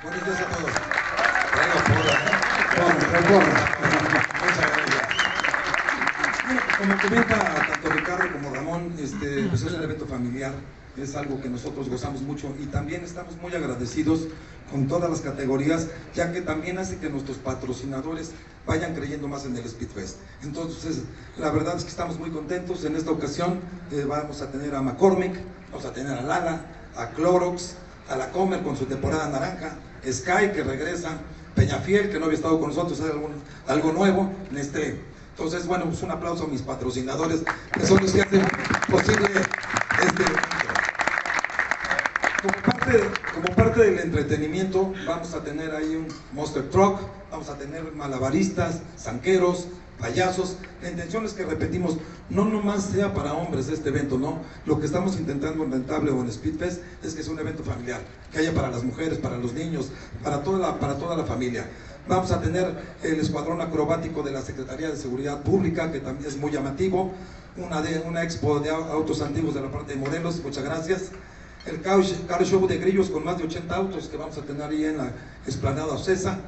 Buenos días a todos. Porra. Muchas gracias. Bueno, como comenta tanto Ricardo como Ramón, este, pues es un evento familiar, es algo que nosotros gozamos mucho y también estamos muy agradecidos con todas las categorías, ya que también hace que nuestros patrocinadores vayan creyendo más en el Speedfest. Entonces, la verdad es que estamos muy contentos. En esta ocasión eh, vamos a tener a McCormick, vamos a tener a Lala, a Clorox, a la Comer con su temporada naranja, Sky que regresa, Peñafiel que no había estado con nosotros, es algo, nuevo, Nestlé. Entonces, bueno, pues un aplauso a mis patrocinadores, que son los que hacen posible este. Como parte, como parte del entretenimiento, vamos a tener ahí un Monster Truck, vamos a tener malabaristas, zanqueros, payasos. La intención es que repetimos, no nomás sea para hombres este evento, no. Lo que estamos intentando en Rentable o en Speedfest es que sea un evento familiar, que haya para las mujeres, para los niños, para toda la, para toda la familia. Vamos a tener el escuadrón acrobático de la Secretaría de Seguridad Pública, que también es muy llamativo. Una, de, una expo de autos antiguos de la parte de Morelos, muchas gracias el car show de grillos con más de 80 autos que vamos a tener ahí en la esplanada Ocesa,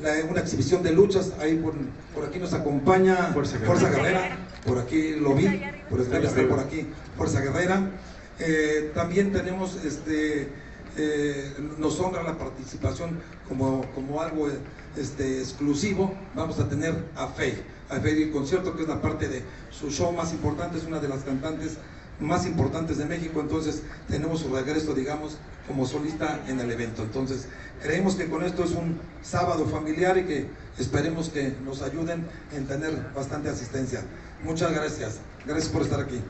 la, una exhibición de luchas, ahí por, por aquí nos acompaña Fuerza Fuerza, Guerrera. Guerrera, por aquí lo vi, por estar está por aquí Fuerza Guerrera. Eh, también tenemos, este, eh, nos honra la participación como, como algo este, exclusivo, vamos a tener a Faye, a Faye el concierto que es la parte de su show más importante, es una de las cantantes más importantes de México, entonces tenemos su regreso, digamos, como solista en el evento. Entonces, creemos que con esto es un sábado familiar y que esperemos que nos ayuden en tener bastante asistencia. Muchas gracias. Gracias por estar aquí.